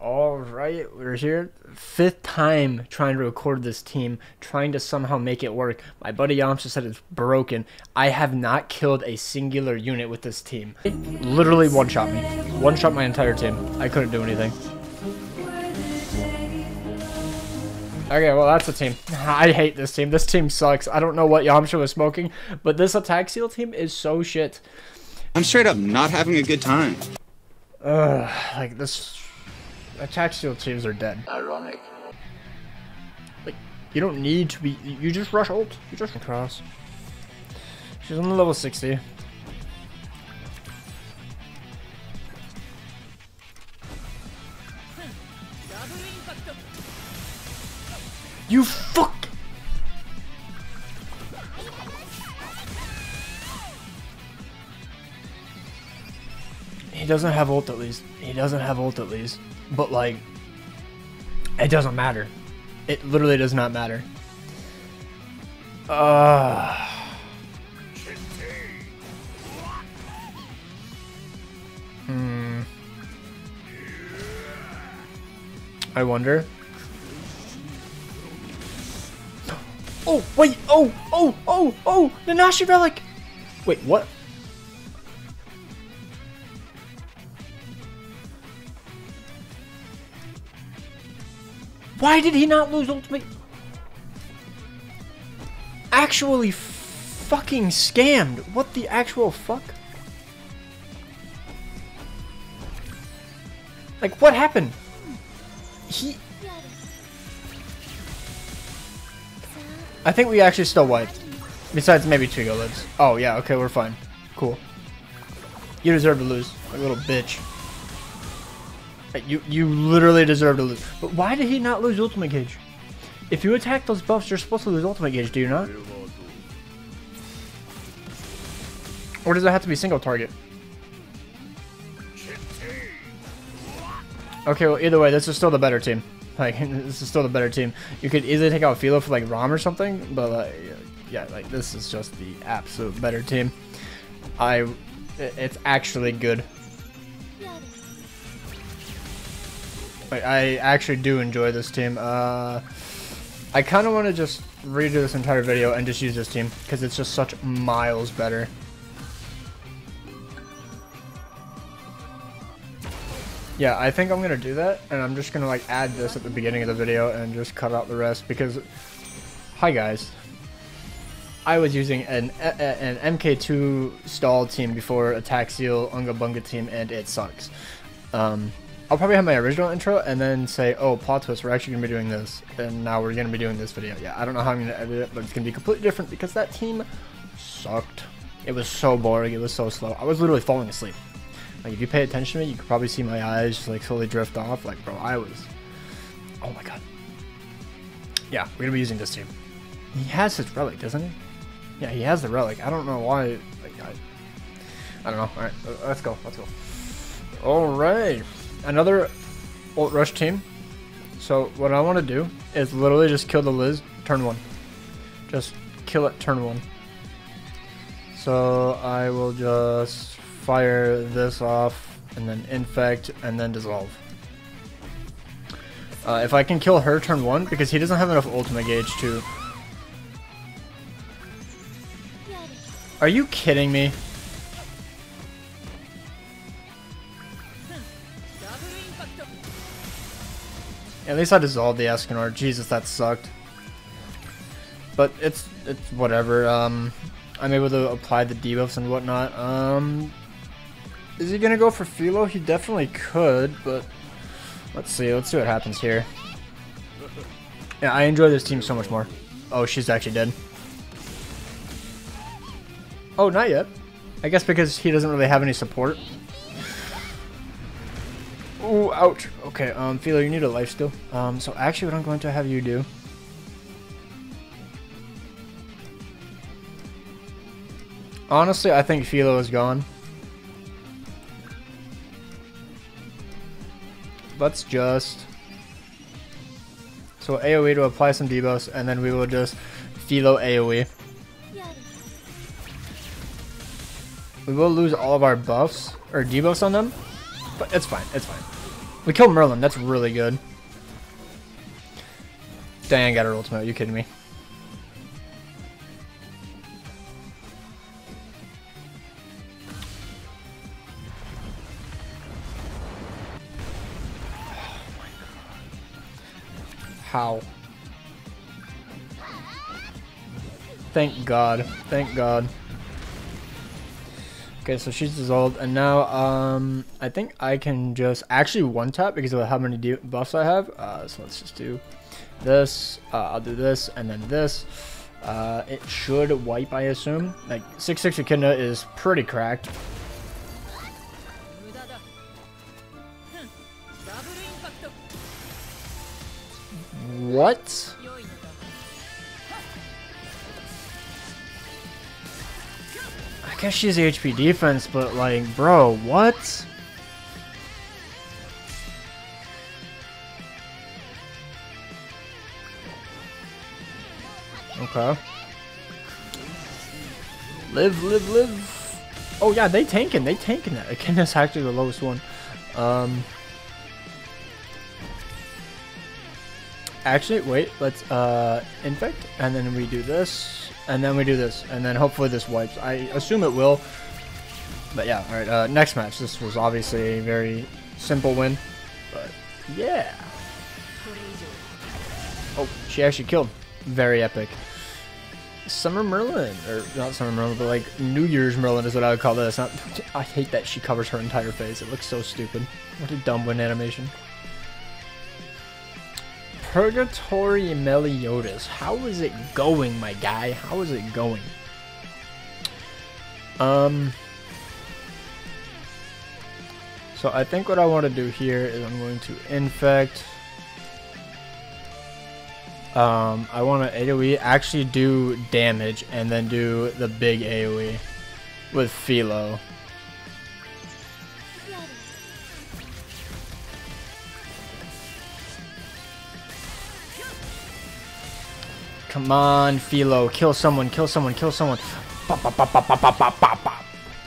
All right, we're here. Fifth time trying to record this team, trying to somehow make it work. My buddy Yamcha said it's broken. I have not killed a singular unit with this team. Literally one shot me. One shot my entire team. I couldn't do anything. Okay, well that's the team. I hate this team. This team sucks. I don't know what Yamcha was smoking, but this attack seal team is so shit. I'm straight up not having a good time. Ugh, like this attack seal teams are dead. Ironic. Like, you don't need to be. You just rush ult. You just cross. She's on the level 60. You fuck! He doesn't have ult at least. He doesn't have ult at least. But like, it doesn't matter. It literally does not matter. Uh, hmm. I wonder. Oh, wait, oh, oh, oh, oh, Nanashi Relic! Wait, what? Why did he not lose ultimate? Actually fucking scammed. What the actual fuck? Like, what happened? He... I think we actually still wiped. Besides maybe two go. Oh, yeah, okay, we're fine. Cool. You deserve to lose, like a little bitch. You you literally deserve to lose. But why did he not lose ultimate gauge? If you attack those buffs, you're supposed to lose ultimate gauge, do you not? Or does it have to be single target? Okay, well either way, this is still the better team. Like this is still the better team. You could easily take out Philo for like Rom or something, but yeah, like this is just the absolute better team. I, it's actually good. I actually do enjoy this team. Uh, I kind of want to just redo this entire video and just use this team because it's just such miles better. Yeah, I think I'm going to do that and I'm just going to like add this at the beginning of the video and just cut out the rest because... Hi guys. I was using an, an MK2 stall team before Attack Seal Unga Bunga team and it sucks. Um, I'll probably have my original intro and then say, oh, plot twist, we're actually going to be doing this. And now we're going to be doing this video. Yeah, I don't know how I'm going to edit it, but it's going to be completely different because that team sucked. It was so boring. It was so slow. I was literally falling asleep. Like, if you pay attention to me, you could probably see my eyes just, like, slowly drift off. Like, bro, I was... Oh, my God. Yeah, we're going to be using this team. He has his relic, doesn't he? Yeah, he has the relic. I don't know why... Like, I, I don't know. Alright, let's go. Let's go. Alright another ult rush team. So what I want to do is literally just kill the Liz turn one. Just kill it turn one. So I will just fire this off and then infect and then dissolve. Uh, if I can kill her turn one, because he doesn't have enough ultimate gauge to... Are you kidding me? Least I dissolved the Escanor. Jesus, that sucked. But it's it's whatever. Um, I'm able to apply the debuffs and whatnot. Um, is he gonna go for Philo? He definitely could, but let's see. Let's see what happens here. Yeah, I enjoy this team so much more. Oh, she's actually dead. Oh, not yet. I guess because he doesn't really have any support. Ooh, ouch. Okay, um, Philo, you need a life steal. Um, so actually what I'm going to have you do... Honestly, I think Philo is gone. Let's just... So AoE to apply some debuffs, and then we will just Philo AoE. We will lose all of our buffs, or debuffs on them, but it's fine, it's fine. We killed Merlin. That's really good. Dang, got her ultimate. Are you kidding me? How? Thank God. Thank God. Okay, so she's dissolved, and now um, I think I can just actually one tap because of how many buffs I have. Uh, so let's just do this. Uh, I'll do this, and then this. Uh, it should wipe, I assume. Like six six Echidna is pretty cracked. What? Guess she's HP defense, but like, bro, what? Okay. Live, live, live. Oh yeah, they tanking, they tanking that. Again, that's actually the lowest one. Um. Actually, wait, let's uh infect, and then we do this. And then we do this, and then hopefully this wipes. I assume it will. But yeah, alright, uh, next match. This was obviously a very simple win. But yeah. Oh, she actually killed. Very epic. Summer Merlin, or not Summer Merlin, but like New Year's Merlin is what I would call this. Not, I hate that she covers her entire face. It looks so stupid. What a dumb win animation. Purgatory Meliodas. How is it going, my guy? How is it going? Um. So I think what I want to do here is I'm going to infect. Um, I want to AoE actually do damage and then do the big AoE with Philo. Come on, Philo. Kill someone, kill someone, kill someone.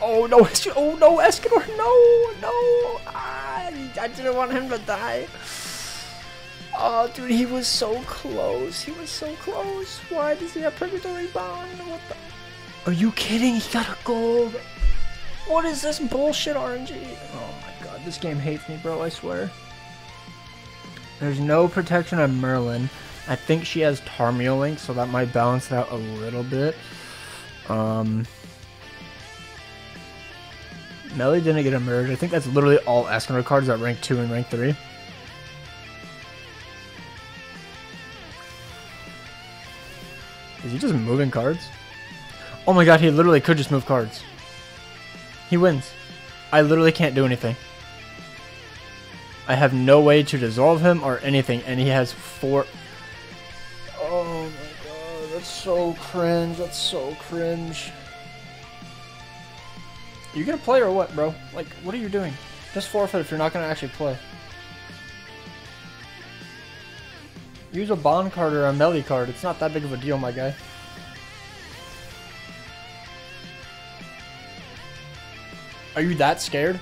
Oh no, oh no, Escanor, no, no. Ah, I didn't want him to die. Oh, dude, he was so close. He was so close. Why does he have Purgatory Bond? What the? Are you kidding? He got a gold. What is this bullshit RNG? Oh my god, this game hates me, bro, I swear. There's no protection on Merlin. I think she has Tarmiel Link, so that might balance it out a little bit. Um, Melly didn't get a merge. I think that's literally all Escanor cards at rank 2 and rank 3. Is he just moving cards? Oh my god, he literally could just move cards. He wins. I literally can't do anything. I have no way to dissolve him or anything, and he has four... That's so cringe. That's so cringe. You gonna play or what, bro? Like, what are you doing? Just forfeit if you're not gonna actually play. Use a Bond card or a Melee card. It's not that big of a deal, my guy. Are you that scared?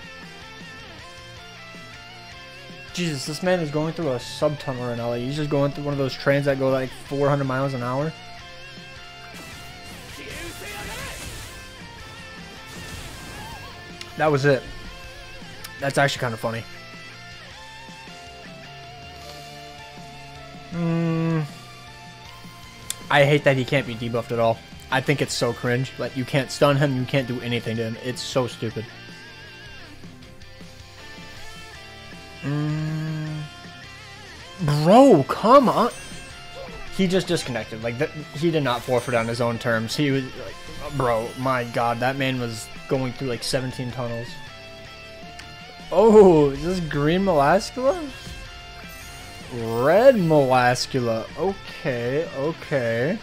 Jesus, this man is going through a subtunnel right now. Like, he's just going through one of those trains that go like 400 miles an hour. That was it. That's actually kind of funny. Hmm. I hate that he can't be debuffed at all. I think it's so cringe. Like, you can't stun him, you can't do anything to him. It's so stupid. Mm. Bro, come on. He just disconnected. Like, he did not forfeit on his own terms. He was like, bro, my god, that man was going through like 17 tunnels. Oh, is this green Melascula? Red Melascula. Okay, okay.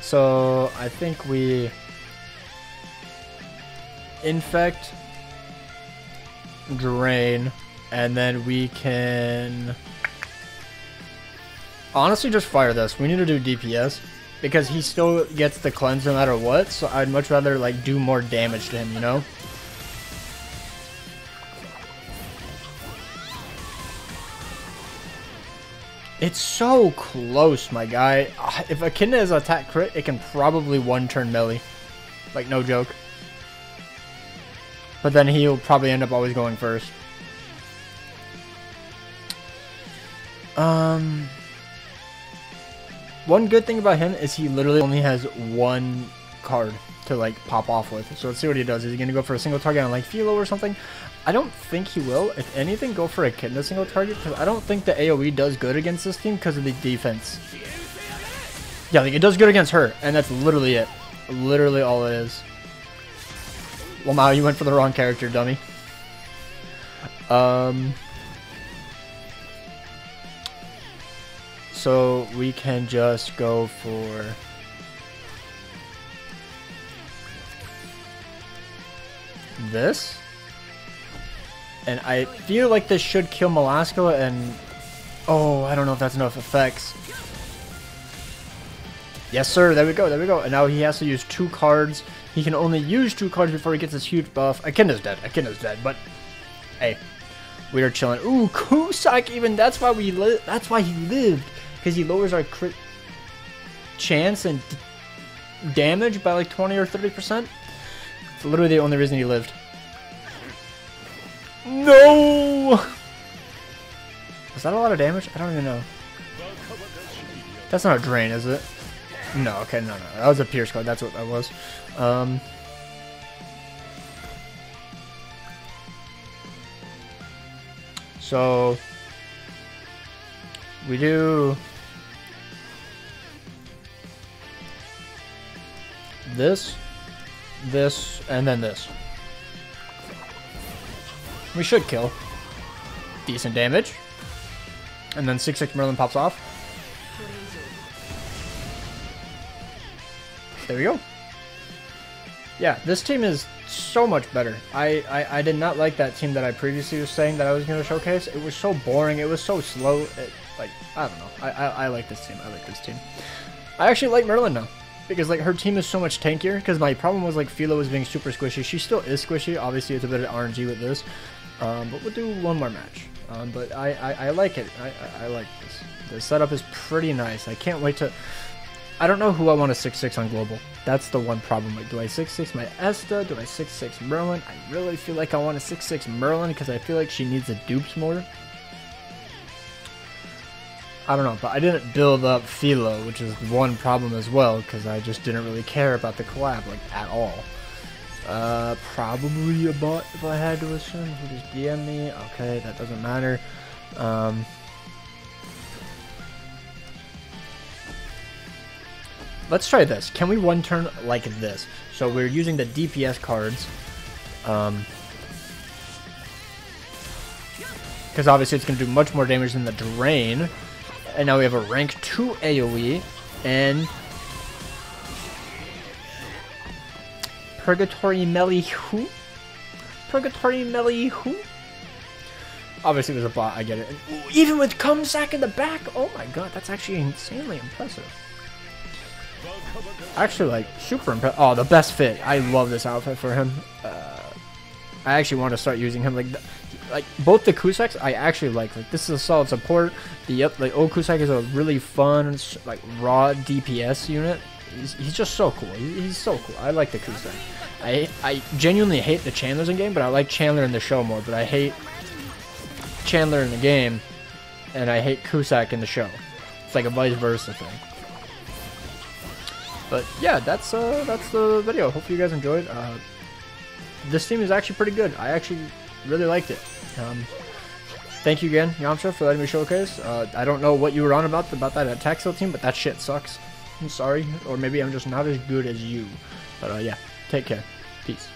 So, I think we infect, drain, and then we can... Honestly, just fire this. We need to do DPS because he still gets the cleanse no matter what, so I'd much rather like do more damage to him, you know? It's so close, my guy. If Echidna is attack crit, it can probably one-turn melee. Like, no joke. But then he'll probably end up always going first. Um one good thing about him is he literally only has one card to like pop off with. So let's see what he does. Is he gonna go for a single target on like Philo or something? I don't think he will. If anything, go for a Echidna single target because I don't think the AOE does good against this team because of the defense. Yeah, like it does good against her, and that's literally it. Literally all it is. Well, now you went for the wrong character, dummy. Um. So we can just go for this. And I feel like this should kill Melasco and... Oh, I don't know if that's enough effects. Yes, sir. There we go. There we go. And now he has to use two cards. He can only use two cards before he gets his huge buff. Echidna's dead. Echidna's dead. But, hey, we are chilling. Ooh, Cusack even. That's why we li That's why he lived. Because he lowers our crit chance and damage by like 20 or 30%. It's literally the only reason he lived. No! Was that a lot of damage? I don't even know. That's not a drain, is it? No, okay, no, no. That was a pierce card. That's what that was. Um, so, we do this, this, and then this. We should kill. Decent damage. And then 6-6 Merlin pops off. There we go. Yeah, this team is so much better. I, I, I did not like that team that I previously was saying that I was going to showcase. It was so boring. It was so slow. It, like, I don't know. I, I, I like this team. I like this team. I actually like Merlin now because like her team is so much tankier. Because my problem was like Philo was being super squishy. She still is squishy. Obviously, it's a bit of RNG with this, um, but we'll do one more match. Um, but I, I, I, like it. I, I, I, like this. The setup is pretty nice. I can't wait to. I don't know who I want to 6-6 on global. That's the one problem. Like, do I 6-6 my Esta? Do I 6-6 Merlin? I really feel like I want to 6-6 Merlin because I feel like she needs the dupes more. I don't know, but I didn't build up Philo, which is one problem as well, because I just didn't really care about the collab, like, at all. Uh, probably a bot if I had to assume, who just DM me. Okay, that doesn't matter. Um, let's try this. Can we one turn like this? So we're using the DPS cards. Um, because obviously it's going to do much more damage than the Drain. And now we have a rank 2 AoE and Purgatory Melee who? Purgatory Melee who? Obviously there's a bot, I get it. And, even with Cumsack in the back, oh my god, that's actually insanely impressive. Actually, like, super impressive. Oh, the best fit. I love this outfit for him. Uh, I actually want to start using him. Like, like both the Cusacks I actually like. Like this is a solid support. The yep, like old Cusack is a really fun like raw DPS unit. He's, he's just so cool. he's so cool. I like the Cusack. I I genuinely hate the Chandlers in game, but I like Chandler in the show more. But I hate Chandler in the game, and I hate Cusack in the show. It's like a vice versa thing. But yeah, that's uh that's the video. Hope you guys enjoyed. Uh, this team is actually pretty good. I actually really liked it. Um, thank you again, Yamcha, for letting me showcase. Uh, I don't know what you were on about about that attack skill team, but that shit sucks. I'm sorry, or maybe I'm just not as good as you. But uh, yeah, take care. Peace.